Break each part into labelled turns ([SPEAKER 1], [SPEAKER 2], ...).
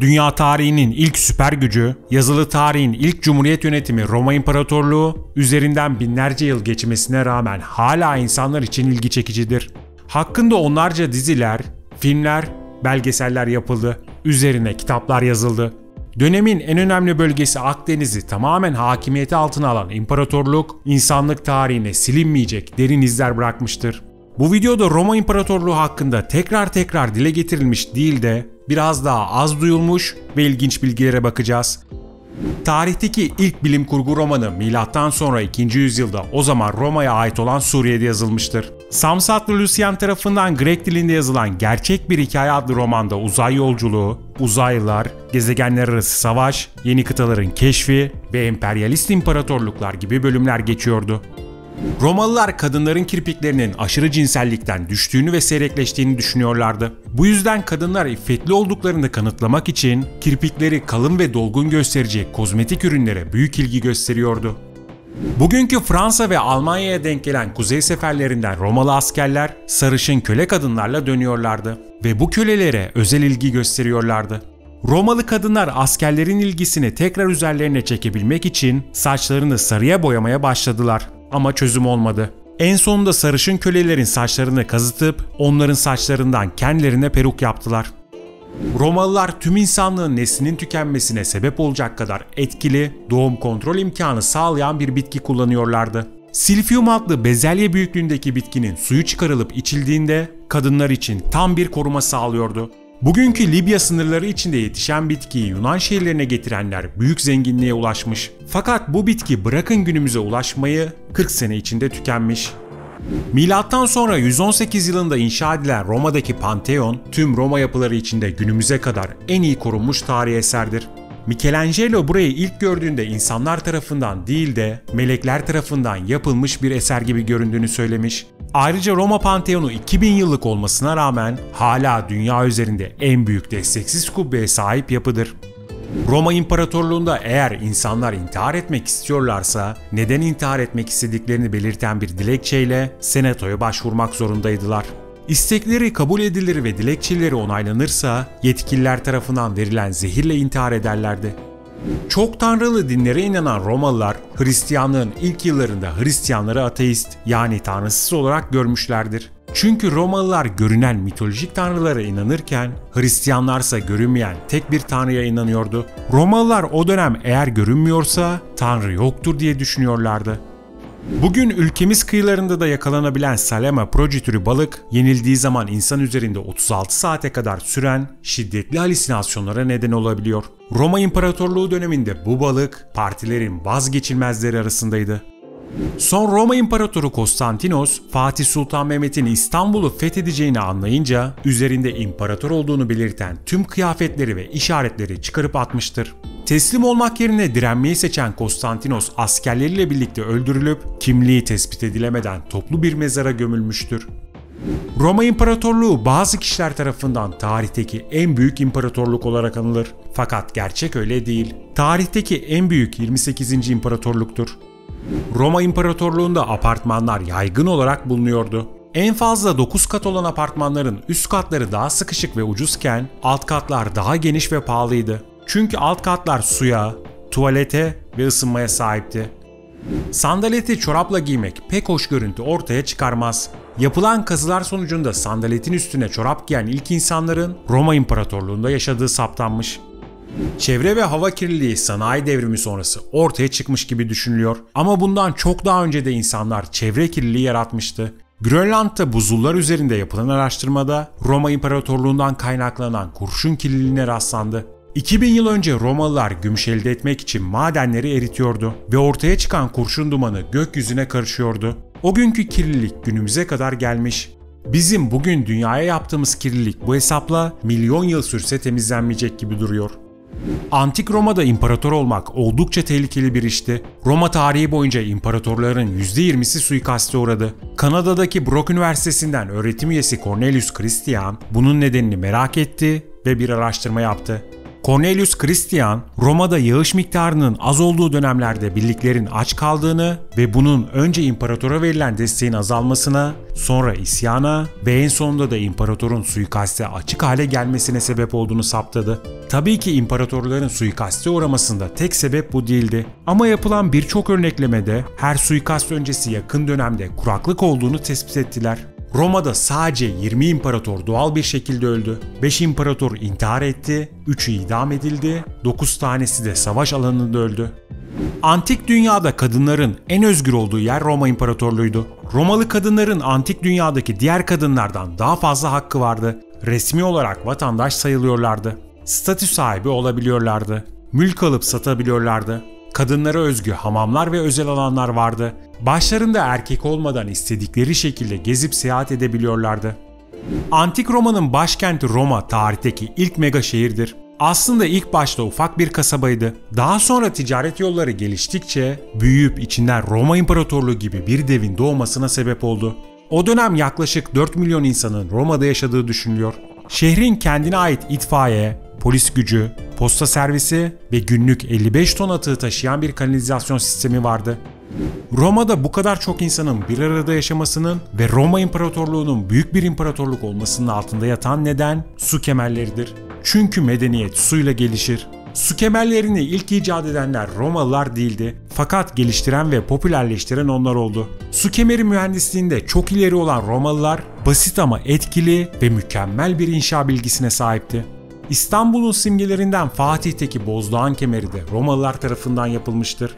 [SPEAKER 1] Dünya tarihinin ilk süper gücü, yazılı tarihin ilk cumhuriyet yönetimi Roma İmparatorluğu üzerinden binlerce yıl geçmesine rağmen hala insanlar için ilgi çekicidir. Hakkında onlarca diziler, filmler, belgeseller yapıldı. Üzerine kitaplar yazıldı. Dönemin en önemli bölgesi Akdeniz'i tamamen hakimiyeti altına alan imparatorluk, insanlık tarihine silinmeyecek derin izler bırakmıştır. Bu videoda Roma İmparatorluğu hakkında tekrar tekrar dile getirilmiş değil de biraz daha az duyulmuş ve ilginç bilgilere bakacağız. Tarihteki ilk bilim kurgu romanı milattan sonra 2. yüzyılda o zaman Roma'ya ait olan Suriye'de yazılmıştır. Samsatlı Lucian tarafından Grek dilinde yazılan Gerçek Bir Hikaye adlı romanda uzay yolculuğu, uzaylılar, gezegenler arası savaş, yeni kıtaların keşfi ve emperyalist imparatorluklar gibi bölümler geçiyordu. Romalılar kadınların kirpiklerinin aşırı cinsellikten düştüğünü ve seyrekleştiğini düşünüyorlardı. Bu yüzden kadınlar iffetli olduklarını kanıtlamak için kirpikleri kalın ve dolgun gösterecek kozmetik ürünlere büyük ilgi gösteriyordu. Bugünkü Fransa ve Almanya'ya denk gelen kuzey seferlerinden Romalı askerler sarışın köle kadınlarla dönüyorlardı ve bu kölelere özel ilgi gösteriyorlardı. Romalı kadınlar askerlerin ilgisini tekrar üzerlerine çekebilmek için saçlarını sarıya boyamaya başladılar ama çözüm olmadı. En sonunda sarışın kölelerin saçlarını kazıtıp onların saçlarından kendilerine peruk yaptılar. Romalılar tüm insanlığın neslinin tükenmesine sebep olacak kadar etkili, doğum kontrol imkanı sağlayan bir bitki kullanıyorlardı. Silfium adlı bezelye büyüklüğündeki bitkinin suyu çıkarılıp içildiğinde kadınlar için tam bir koruma sağlıyordu. Bugünkü Libya sınırları içinde yetişen bitkiyi Yunan şehirlerine getirenler büyük zenginliğe ulaşmış. Fakat bu bitki bırakın günümüze ulaşmayı 40 sene içinde tükenmiş. Milattan sonra 118 yılında inşa edilen Roma'daki Pantheon, tüm Roma yapıları içinde günümüze kadar en iyi korunmuş tarihi eserdir. Michelangelo burayı ilk gördüğünde insanlar tarafından değil de melekler tarafından yapılmış bir eser gibi göründüğünü söylemiş. Ayrıca Roma Pantheon'u 2000 yıllık olmasına rağmen hala dünya üzerinde en büyük desteksiz kubbeye sahip yapıdır. Roma İmparatorluğu'nda eğer insanlar intihar etmek istiyorlarsa neden intihar etmek istediklerini belirten bir dilekçeyle senatoya başvurmak zorundaydılar. İstekleri kabul edilir ve dilekçeleri onaylanırsa yetkililer tarafından verilen zehirle intihar ederlerdi. Çok tanrılı dinlere inanan Romalılar Hristiyanlığın ilk yıllarında Hristiyanları ateist yani tanrısız olarak görmüşlerdir. Çünkü Romalılar görünen mitolojik tanrılara inanırken Hristiyanlarsa görünmeyen tek bir tanrıya inanıyordu. Romalılar o dönem eğer görünmüyorsa tanrı yoktur diye düşünüyorlardı. Bugün ülkemiz kıyılarında da yakalanabilen Salema proje türü balık yenildiği zaman insan üzerinde 36 saate kadar süren şiddetli halüsinasyonlara neden olabiliyor. Roma İmparatorluğu döneminde bu balık partilerin vazgeçilmezleri arasındaydı. Son Roma İmparatoru Konstantinos, Fatih Sultan Mehmet'in İstanbul'u fethedeceğini anlayınca üzerinde imparator olduğunu belirten tüm kıyafetleri ve işaretleri çıkarıp atmıştır. Teslim olmak yerine direnmeyi seçen Konstantinos askerleriyle birlikte öldürülüp kimliği tespit edilemeden toplu bir mezara gömülmüştür. Roma İmparatorluğu bazı kişiler tarafından tarihteki en büyük imparatorluk olarak anılır. Fakat gerçek öyle değil. Tarihteki en büyük 28. imparatorluktur. Roma İmparatorluğu'nda apartmanlar yaygın olarak bulunuyordu. En fazla 9 kat olan apartmanların üst katları daha sıkışık ve ucuzken alt katlar daha geniş ve pahalıydı. Çünkü alt katlar suya, tuvalete ve ısınmaya sahipti. Sandaleti çorapla giymek pek hoş görüntü ortaya çıkarmaz. Yapılan kazılar sonucunda sandaletin üstüne çorap giyen ilk insanların Roma İmparatorluğu'nda yaşadığı saptanmış. Çevre ve hava kirliliği sanayi devrimi sonrası ortaya çıkmış gibi düşünülüyor ama bundan çok daha önce de insanlar çevre kirliliği yaratmıştı. Grönland'da buzullar üzerinde yapılan araştırmada Roma İmparatorluğundan kaynaklanan kurşun kirliliğine rastlandı. 2000 yıl önce Romalılar gümüş elde etmek için madenleri eritiyordu ve ortaya çıkan kurşun dumanı gökyüzüne karışıyordu. O günkü kirlilik günümüze kadar gelmiş. Bizim bugün dünyaya yaptığımız kirlilik bu hesapla milyon yıl sürse temizlenmeyecek gibi duruyor. Antik Roma'da imparator olmak oldukça tehlikeli bir işti. Roma tarihi boyunca imparatorların %20'si suikaste uğradı. Kanada'daki Brock Üniversitesi'nden öğretim üyesi Cornelius Christian bunun nedenini merak etti ve bir araştırma yaptı. Cornelius Christian, Roma'da yağış miktarının az olduğu dönemlerde birliklerin aç kaldığını ve bunun önce imparatora verilen desteğin azalmasına, sonra isyana ve en sonunda da imparatorun suikaste açık hale gelmesine sebep olduğunu saptadı. Tabii ki imparatorların suikaste uğramasında tek sebep bu değildi. Ama yapılan birçok örneklemede her suikast öncesi yakın dönemde kuraklık olduğunu tespit ettiler. Roma'da sadece 20 imparator doğal bir şekilde öldü. 5 imparator intihar etti, 3'ü idam edildi, 9 tanesi de savaş alanında öldü. Antik dünyada kadınların en özgür olduğu yer Roma İmparatorluğu'ydu. Romalı kadınların antik dünyadaki diğer kadınlardan daha fazla hakkı vardı. Resmi olarak vatandaş sayılıyorlardı. Statü sahibi olabiliyorlardı. Mülk alıp satabiliyorlardı. Kadınlara özgü hamamlar ve özel alanlar vardı. Başlarında erkek olmadan istedikleri şekilde gezip seyahat edebiliyorlardı. Antik Roma'nın başkenti Roma tarihteki ilk mega şehirdir. Aslında ilk başta ufak bir kasabaydı. Daha sonra ticaret yolları geliştikçe büyüyüp içinden Roma İmparatorluğu gibi bir devin doğmasına sebep oldu. O dönem yaklaşık 4 milyon insanın Roma'da yaşadığı düşünülüyor. Şehrin kendine ait itfaiye, polis gücü, posta servisi ve günlük 55 ton atığı taşıyan bir kanalizasyon sistemi vardı. Roma'da bu kadar çok insanın bir arada yaşamasının ve Roma İmparatorluğu'nun büyük bir imparatorluk olmasının altında yatan neden su kemelleridir. Çünkü medeniyet suyla gelişir. Su kemerlerini ilk icat edenler Romalılar değildi. Fakat geliştiren ve popülerleştiren onlar oldu. Su kemeri mühendisliğinde çok ileri olan Romalılar basit ama etkili ve mükemmel bir inşa bilgisine sahipti. İstanbul'un simgelerinden Fatih'teki Bozdoğan kemeri de Romalılar tarafından yapılmıştır.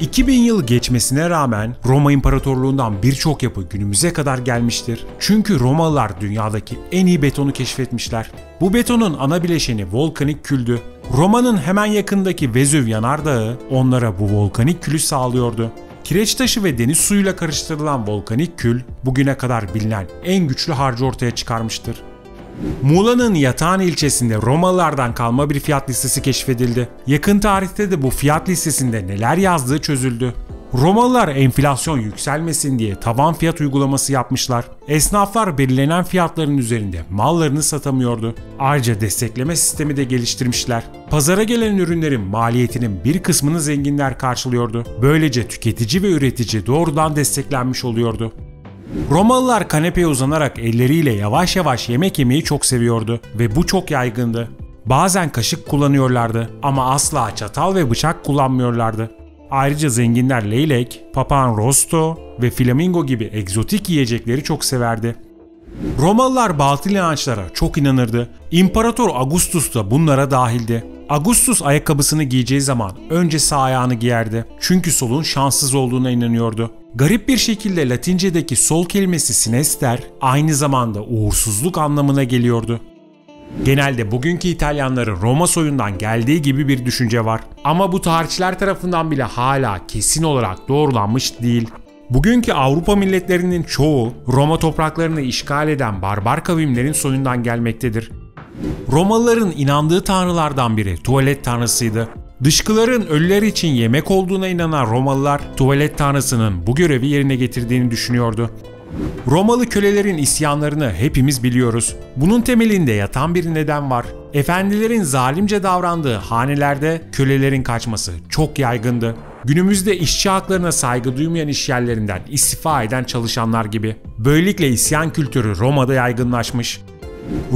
[SPEAKER 1] 2000 yıl geçmesine rağmen Roma İmparatorluğundan birçok yapı günümüze kadar gelmiştir. Çünkü Romalılar dünyadaki en iyi betonu keşfetmişler. Bu betonun ana bileşeni volkanik küldü. Roma'nın hemen yakındaki Vezüv yanardağı onlara bu volkanik külü sağlıyordu. Kireç taşı ve deniz suyuyla karıştırılan volkanik kül bugüne kadar bilinen en güçlü harcı ortaya çıkarmıştır. Muğla'nın Yatağan ilçesinde Romalılardan kalma bir fiyat listesi keşfedildi. Yakın tarihte de bu fiyat listesinde neler yazdığı çözüldü. Romalılar enflasyon yükselmesin diye tavan fiyat uygulaması yapmışlar. Esnaflar belirlenen fiyatların üzerinde mallarını satamıyordu. Ayrıca destekleme sistemi de geliştirmişler. Pazara gelen ürünlerin maliyetinin bir kısmını zenginler karşılıyordu. Böylece tüketici ve üretici doğrudan desteklenmiş oluyordu. Romalılar kanepeye uzanarak elleriyle yavaş yavaş yemek yemeyi çok seviyordu ve bu çok yaygındı. Bazen kaşık kullanıyorlardı ama asla çatal ve bıçak kullanmıyorlardı. Ayrıca zenginler leylek, papağan rosto ve flamingo gibi egzotik yiyecekleri çok severdi. Romalılar batıl inançlara çok inanırdı. İmparator Augustus da bunlara dahildi. Augustus ayakkabısını giyeceği zaman önce sağ ayağını giyerdi. Çünkü solun şanssız olduğuna inanıyordu. Garip bir şekilde Latince'deki sol kelimesi sinester aynı zamanda uğursuzluk anlamına geliyordu. Genelde bugünkü İtalyanların Roma soyundan geldiği gibi bir düşünce var. Ama bu tarihçiler tarafından bile hala kesin olarak doğrulanmış değil. Bugünkü Avrupa milletlerinin çoğu Roma topraklarını işgal eden barbar kavimlerin soyundan gelmektedir. Romalıların inandığı tanrılardan biri tuvalet tanrısıydı. Dışkıların ölüler için yemek olduğuna inanan Romalılar tuvalet tanrısının bu görevi yerine getirdiğini düşünüyordu. Romalı kölelerin isyanlarını hepimiz biliyoruz. Bunun temelinde yatan bir neden var. Efendilerin zalimce davrandığı hanelerde kölelerin kaçması çok yaygındı. Günümüzde işçi haklarına saygı duymayan işyerlerinden istifa eden çalışanlar gibi. Böylelikle isyan kültürü Roma'da yaygınlaşmış.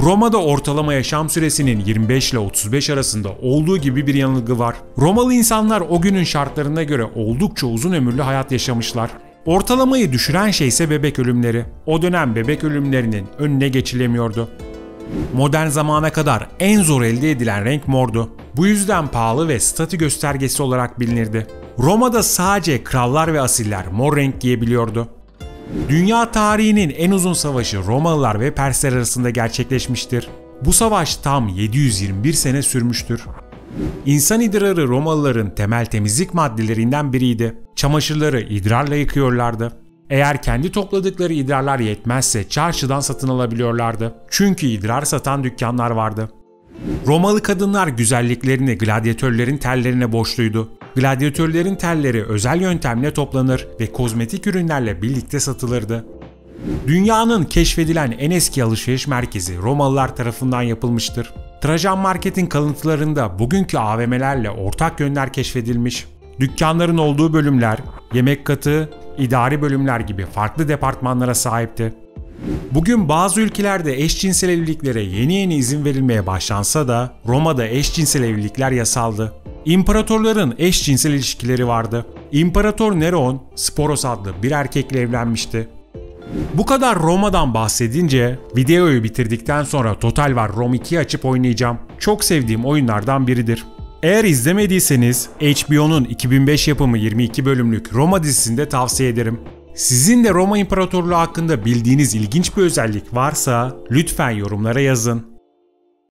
[SPEAKER 1] Roma'da ortalama yaşam süresinin 25 ile 35 arasında olduğu gibi bir yanılgı var. Romalı insanlar o günün şartlarına göre oldukça uzun ömürlü hayat yaşamışlar. Ortalamayı düşüren şey ise bebek ölümleri. O dönem bebek ölümlerinin önüne geçilemiyordu. Modern zamana kadar en zor elde edilen renk mordu. Bu yüzden pahalı ve statü göstergesi olarak bilinirdi. Roma'da sadece krallar ve asiller mor renk giyebiliyordu. Dünya tarihinin en uzun savaşı Romalılar ve Persler arasında gerçekleşmiştir. Bu savaş tam 721 sene sürmüştür. İnsan idrarı Romalıların temel temizlik maddelerinden biriydi. Çamaşırları idrarla yıkıyorlardı. Eğer kendi topladıkları idrarlar yetmezse çarşıdan satın alabiliyorlardı. Çünkü idrar satan dükkanlar vardı. Romalı kadınlar güzelliklerini gladyatörlerin tellerine borçluydu. Gladyatörlerin telleri özel yöntemle toplanır ve kozmetik ürünlerle birlikte satılırdı. Dünyanın keşfedilen en eski alışveriş merkezi Romalılar tarafından yapılmıştır. Trajan Market'in kalıntılarında bugünkü AVM'lerle ortak yönler keşfedilmiş. Dükkanların olduğu bölümler, yemek katı, idari bölümler gibi farklı departmanlara sahipti. Bugün bazı ülkelerde eşcinsel evliliklere yeni yeni izin verilmeye başlansa da Roma'da eşcinsel evlilikler yasaldı. İmparatorların eşcinsel ilişkileri vardı. İmparator Neron, Sporos adlı bir erkekle evlenmişti. Bu kadar Roma'dan bahsedince videoyu bitirdikten sonra Total War Rome 2'yi açıp oynayacağım. Çok sevdiğim oyunlardan biridir. Eğer izlemediyseniz HBO'nun 2005 yapımı 22 bölümlük Roma dizisini de tavsiye ederim. Sizin de Roma İmparatorluğu hakkında bildiğiniz ilginç bir özellik varsa lütfen yorumlara yazın.